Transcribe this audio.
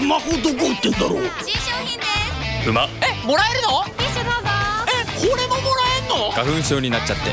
スマホどこ行ってんだろう。新商品ですうまえもらえるの？ティッシュどうぞえこれももらえんの？花粉症になっちゃって。